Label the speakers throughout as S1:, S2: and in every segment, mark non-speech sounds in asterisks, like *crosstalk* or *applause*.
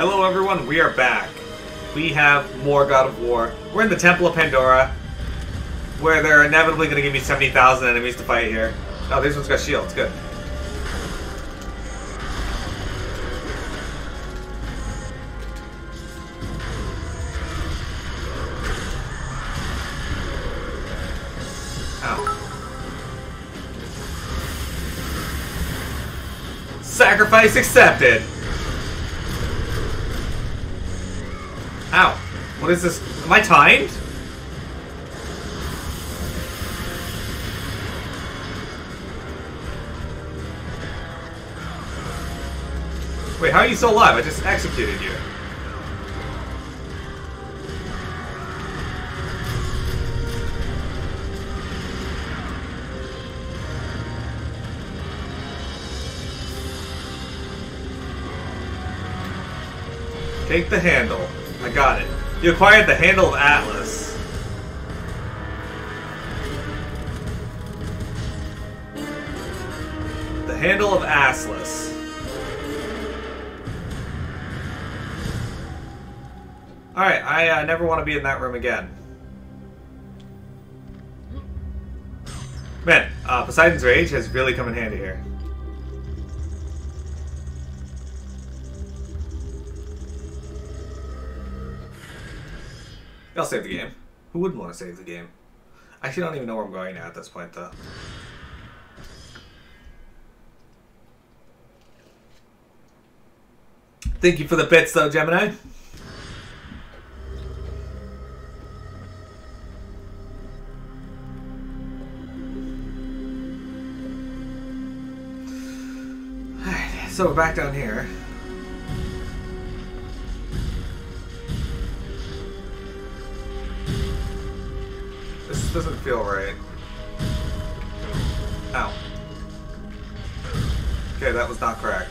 S1: Hello everyone, we are back. We have more God of War. We're in the Temple of Pandora, where they're inevitably going to give me 70,000 enemies to fight here. Oh, this one's got shields, good. Ow. Sacrifice accepted! What is this? Am I timed? Wait, how are you still alive? I just executed you. Take the handle. I got it. You acquired the handle of Atlas. The handle of Assless. Alright, I uh, never want to be in that room again. Man, uh, Poseidon's Rage has really come in handy here. I'll save the game. Who wouldn't want to save the game? I actually don't even know where I'm going now at this point, though. Thank you for the bits, though, Gemini. Alright, so we're back down here. This doesn't feel right. Ow. Okay, that was not correct.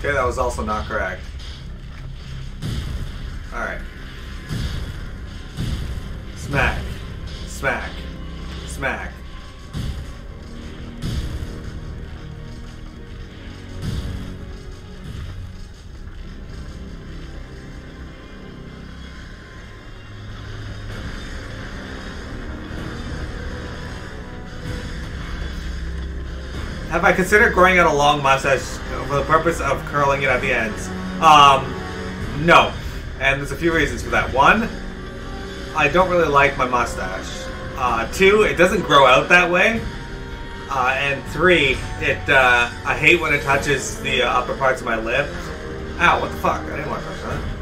S1: Okay, that was also not correct. Alright. Smack. Smack. Smack. Have I considered growing out a long mustache for the purpose of curling it at the ends? Um, no. And there's a few reasons for that. One, I don't really like my mustache. Uh, two, it doesn't grow out that way. Uh, and three, it uh, I hate when it touches the uh, upper parts of my lip. Ow, what the fuck? I didn't want to touch that.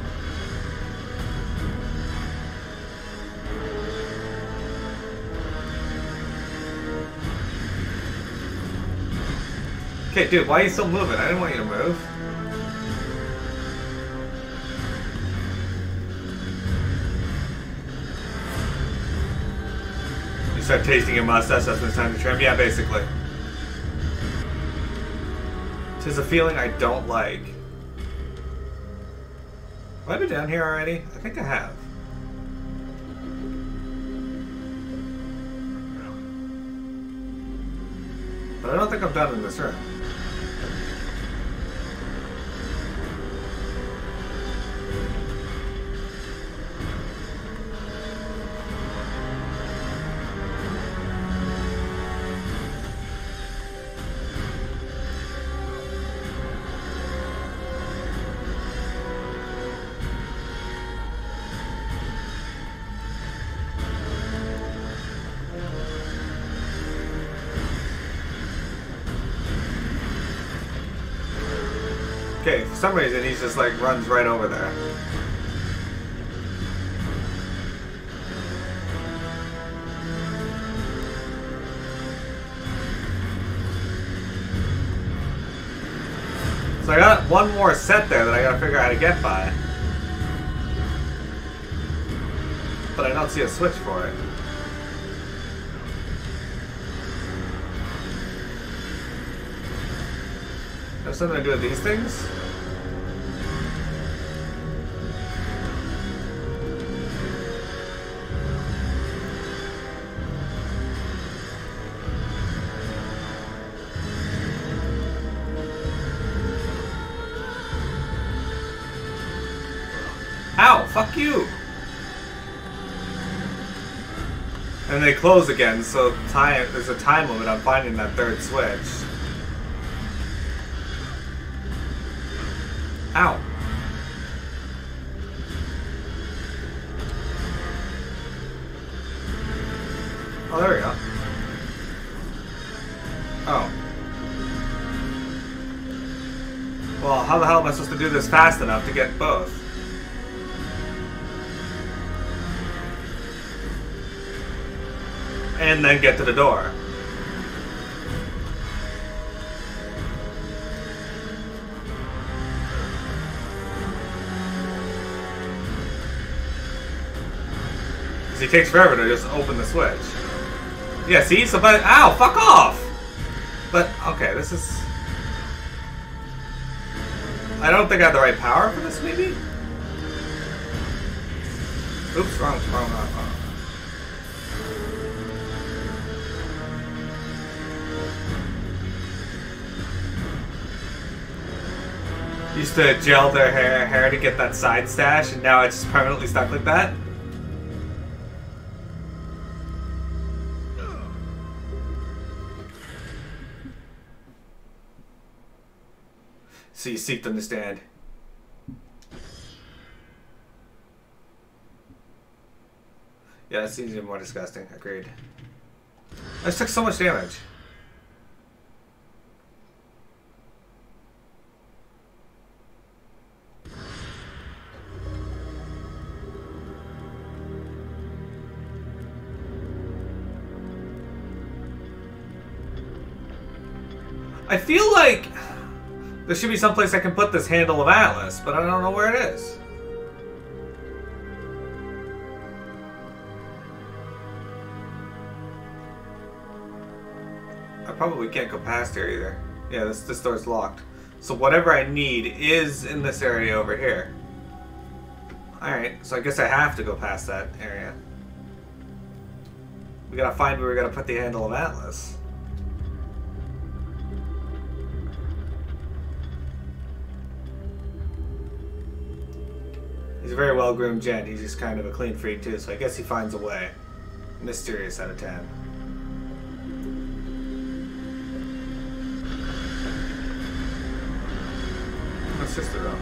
S1: Okay, dude, why are you still moving? I didn't want you to move. You start tasting your mustache, that's when it's time to trim? Yeah, basically. Tis a feeling I don't like. Have I been down here already? I think I have. But I don't think I'm done in this room. Okay, for some reason he's just like runs right over there. So I got one more set there that I gotta figure out how to get by. But I don't see a switch for it. There's something to do with these things? Ow! Fuck you! And they close again, so time there's a time limit on finding that third switch. Ow. Oh, there we go. Oh. Well, how the hell am I supposed to do this fast enough to get both? And then get to the door. Because he takes forever to just open the switch. Yeah, see? So, but, ow, fuck off! But, okay, this is... I don't think I have the right power for this, maybe? Oops, wrong, wrong, wrong, wrong. Used to gel their hair, hair to get that side stash, and now it's just permanently stuck like that. So you seek to understand. Yeah, that seems even more disgusting. Agreed. I just took so much damage. I feel like there should be someplace I can put this handle of Atlas, but I don't know where it is. I probably can't go past here either. Yeah, this, this door's locked. So whatever I need is in this area over here. Alright, so I guess I have to go past that area. We gotta find where we gotta put the handle of Atlas. He's a very well groomed gent. He's just kind of a clean freak too, so I guess he finds a way. Mysterious out of ten. My sister though.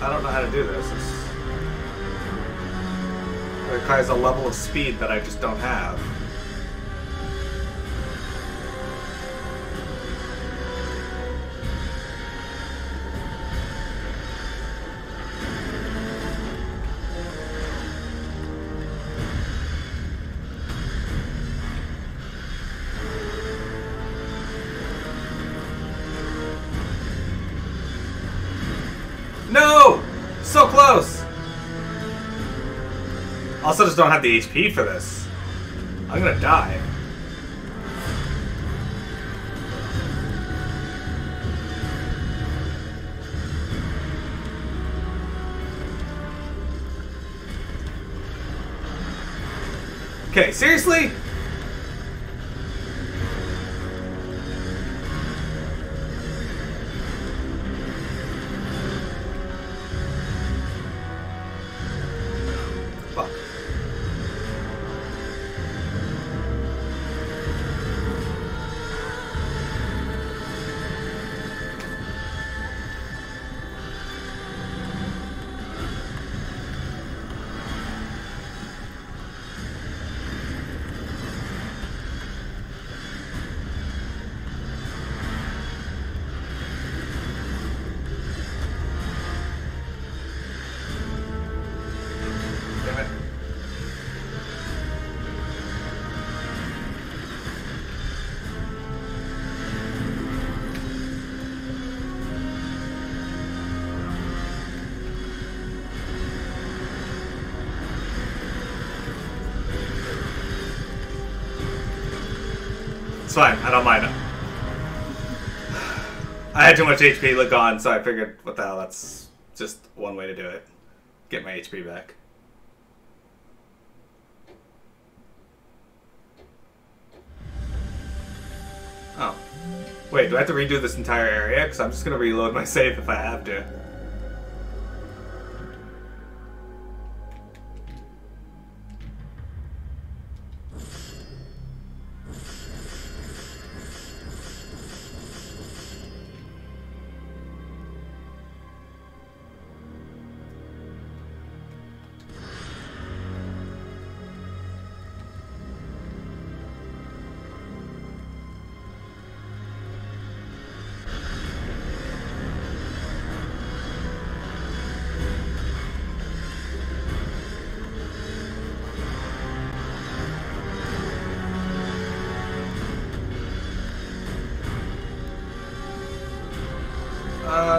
S1: I don't know how to do this. It's, it requires a level of speed that I just don't have. Also just don't have the HP for this. I'm gonna die. Okay, seriously? Fuck. It's fine. I don't mind. I had too much HP gone, so I figured, what the hell, that's just one way to do it. Get my HP back. Oh. Wait, do I have to redo this entire area? Because I'm just going to reload my *laughs* save if I have to.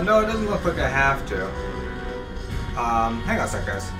S1: No, it doesn't look like I have to. Um, hang on a sec, guys.